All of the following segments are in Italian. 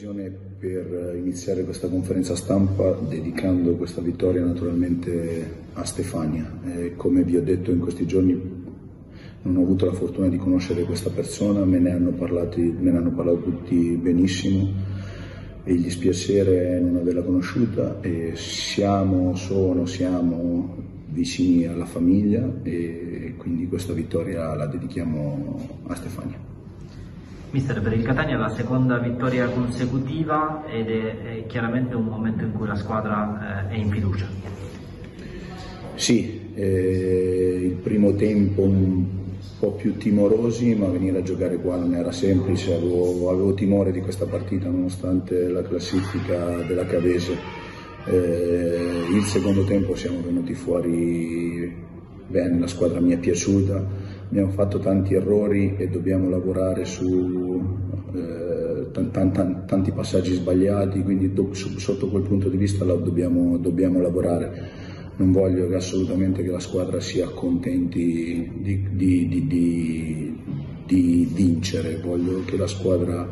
occasione per iniziare questa conferenza stampa dedicando questa vittoria naturalmente a Stefania. Eh, come vi ho detto in questi giorni non ho avuto la fortuna di conoscere questa persona, me ne hanno, parlati, me ne hanno parlato tutti benissimo e dispiacere è non averla conosciuta e siamo, sono, siamo vicini alla famiglia e quindi questa vittoria la dedichiamo a Stefania. Mister, per il Catania la seconda vittoria consecutiva ed è, è chiaramente un momento in cui la squadra eh, è in fiducia. Sì, eh, il primo tempo un po' più timorosi, ma venire a giocare qua non era semplice, avevo, avevo timore di questa partita nonostante la classifica della Cavese. Eh, il secondo tempo siamo venuti fuori bene, la squadra mi è piaciuta abbiamo fatto tanti errori e dobbiamo lavorare su eh, tanti passaggi sbagliati, quindi sotto quel punto di vista dobbiamo, dobbiamo, lavorare. Non voglio che assolutamente che la squadra si accontenti di, di, di, di vincere, voglio che la squadra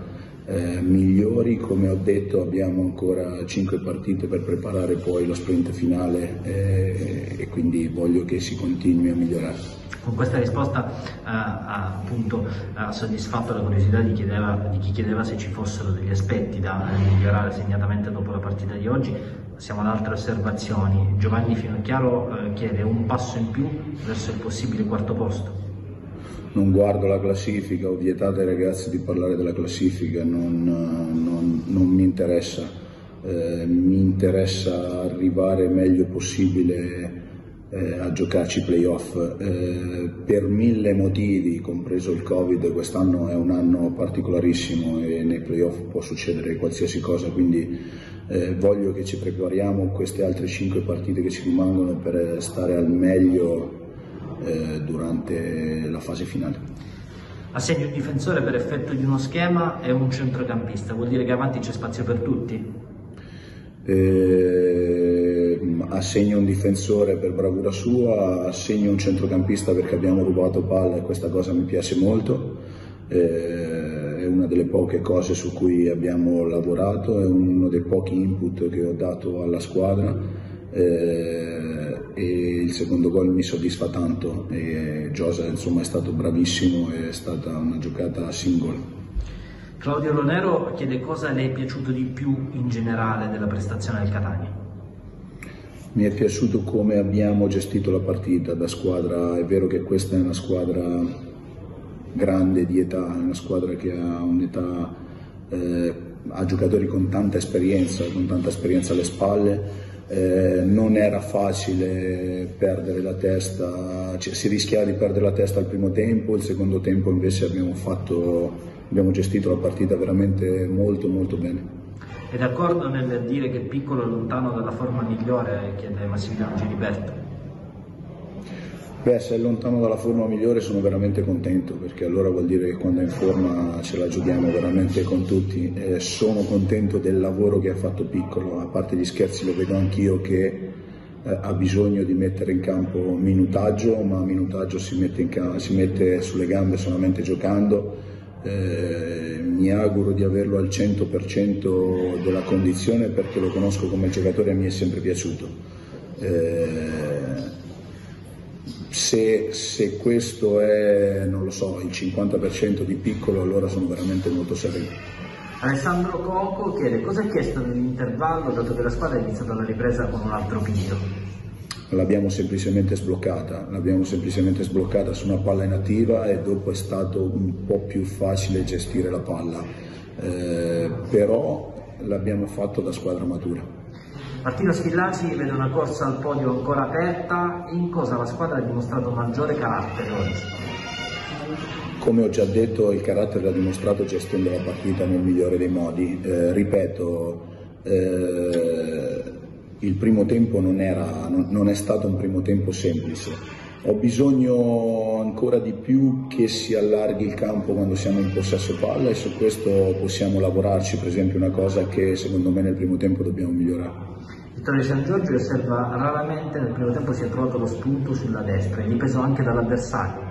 eh, migliori, come ho detto abbiamo ancora 5 partite per preparare poi lo sprint finale eh, e quindi voglio che si continui a migliorare. Con questa risposta eh, ha appunto ha soddisfatto la curiosità di, chiedeva, di, chi chiedeva se ci fossero degli aspetti da migliorare segnatamente dopo la partita di oggi. Passiamo ad altre osservazioni. Giovanni Finocchiaro eh, chiede un passo in più verso il possibile quarto posto non guardo la classifica, ho vietato ai ragazzi di parlare della classifica, non, non, non mi interessa, eh, mi interessa arrivare meglio possibile eh, a giocarci playoff eh, per mille motivi, compreso il Covid, quest'anno è un anno particolarissimo e nei playoff può succedere qualsiasi cosa, quindi eh, voglio che ci prepariamo queste altre cinque partite che ci rimangono per stare al meglio eh, durante la fase finale. Assegni un difensore per effetto di uno schema e un centrocampista, vuol dire che avanti c'è spazio per tutti? Eh, assegno un difensore per bravura sua, assegno un centrocampista perché abbiamo rubato palla e questa cosa mi piace molto. Eh, è una delle poche cose su cui abbiamo lavorato, è uno dei pochi input che ho dato alla squadra eh, e il secondo gol mi soddisfa tanto e Giosa insomma è stato bravissimo, è stata una giocata single. Claudio Lonero chiede cosa le è piaciuto di più in generale della prestazione del Catania. Mi è piaciuto come abbiamo gestito la partita da squadra, è vero che questa è una squadra grande di età, è una squadra che ha un'età, eh, ha giocatori con tanta esperienza, con tanta esperienza alle spalle, eh, non era facile perdere la testa, cioè, si rischiava di perdere la testa al primo tempo, il secondo tempo invece abbiamo, fatto, abbiamo gestito la partita veramente molto molto bene. È d'accordo nel dire che piccolo è lontano dalla forma migliore, chiede Massimiliano Giliberto? Beh, se è lontano dalla forma migliore sono veramente contento perché allora vuol dire che quando è in forma ce la giochiamo veramente con tutti. Eh, sono contento del lavoro che ha fatto Piccolo, a parte gli scherzi lo vedo anch'io che eh, ha bisogno di mettere in campo minutaggio, ma minutaggio si mette, si mette sulle gambe solamente giocando. Eh, mi auguro di averlo al 100% della condizione perché lo conosco come giocatore e mi è sempre piaciuto. Eh, se, se, questo è, non lo so, il 50% di piccolo, allora sono veramente molto sereno. Alessandro Coco chiede cosa ha chiesto nell'intervallo, dato che la squadra è iniziata la ripresa con un altro piglio. L'abbiamo semplicemente sbloccata, l'abbiamo semplicemente sbloccata su una palla inattiva e dopo è stato un po' più facile gestire la palla, eh, però l'abbiamo fatto da squadra matura. Martino Schillaci vede una corsa al podio ancora aperta, in cosa la squadra ha dimostrato maggiore carattere oggi? Come ho già detto, il carattere l'ha dimostrato gestendo la partita nel migliore dei modi. Eh, ripeto, eh, il primo tempo non, era, non, è stato un primo tempo semplice. Ho bisogno ancora di più che si allarghi il campo quando siamo in possesso palla e su questo possiamo lavorarci, per esempio una cosa che secondo me nel primo tempo dobbiamo migliorare. Vittorio San Giorgio osserva raramente nel primo tempo si è trovato lo spunto sulla destra, è dipeso anche dall'avversario.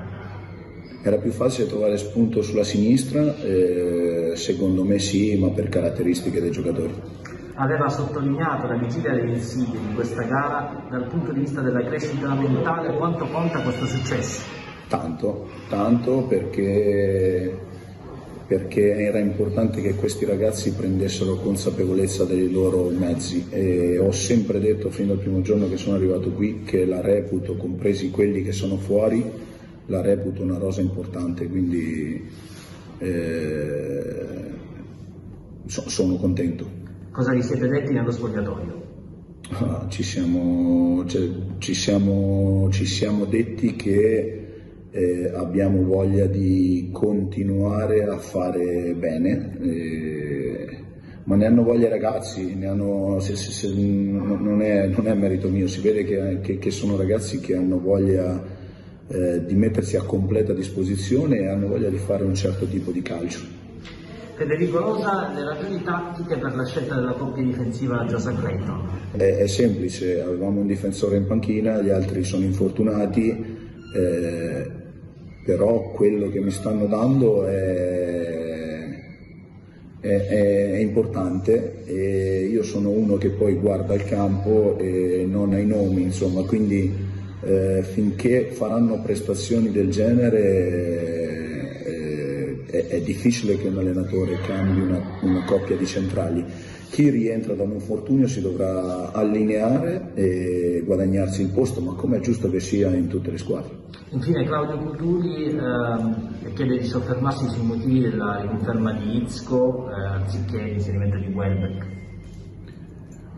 Era più facile trovare spunto sulla sinistra? Eh, secondo me sì, ma per caratteristiche dei giocatori. Aveva sottolineato la vigilia delle insidie di questa gara dal punto di vista della crescita mentale, quanto conta questo successo? Tanto, tanto perché perché era importante che questi ragazzi prendessero consapevolezza dei loro mezzi e ho sempre detto fin dal primo giorno che sono arrivato qui che la reputo, compresi quelli che sono fuori, la reputo una rosa importante, quindi eh, so, sono contento. Cosa vi siete detti nello spogliatoio? Ah, ci, siamo, cioè, ci, siamo, ci siamo detti che eh, abbiamo voglia di continuare a fare bene, eh, ma ne hanno voglia i ragazzi, hanno, se, se, se, non, è, non, è, merito mio, si vede che, che, che sono ragazzi che hanno voglia eh, di mettersi a completa disposizione e hanno voglia di fare un certo tipo di calcio. Federico Rosa, le ragioni tattiche per la scelta della coppia difensiva Giosa Clayton? È, è, semplice, avevamo un difensore in panchina, gli altri sono infortunati, eh, però quello che mi stanno dando è, è, è, importante e io sono uno che poi guarda il campo e non ha i nomi, insomma, quindi eh, finché faranno prestazioni del genere è, è, difficile che un allenatore cambi una, una coppia di centrali chi rientra da un infortunio si dovrà allineare e guadagnarsi il posto, ma come è giusto che sia in tutte le squadre. Infine Claudio Cutuli eh, chiede di soffermarsi sui motivi della riconferma di Izco eh, anziché l'inserimento di Welbeck.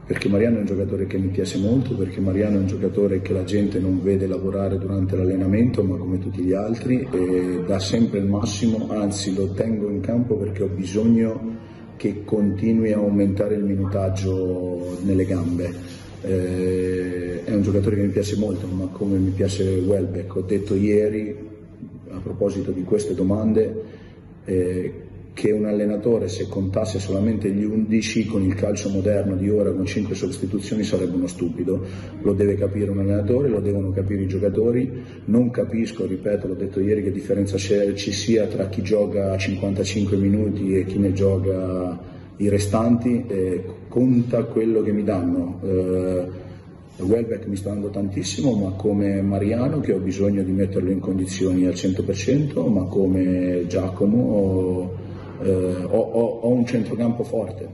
Perché Mariano è un giocatore che mi piace molto, perché Mariano è un giocatore che la gente non vede lavorare durante l'allenamento, ma come tutti gli altri, e dà sempre il massimo, anzi lo tengo in campo perché ho bisogno che continui a aumentare il minutaggio nelle gambe. Eh, è un giocatore che mi piace molto, ma come mi piace Welbeck, ho detto ieri a proposito di queste domande eh, che un allenatore se contasse solamente gli 11 con il calcio moderno di ora con 5 sostituzioni sarebbe uno stupido, lo deve capire un allenatore, lo devono capire i giocatori, non capisco, ripeto, l'ho detto ieri, che differenza ci sia tra chi gioca 55 minuti e chi ne gioca i restanti, eh, conta quello che mi danno. Eh, Welbeck mi sta dando tantissimo, ma come Mariano che ho bisogno di metterlo in condizioni al 100%, ma come Giacomo eh, ho, ho, ho un centrocampo forte,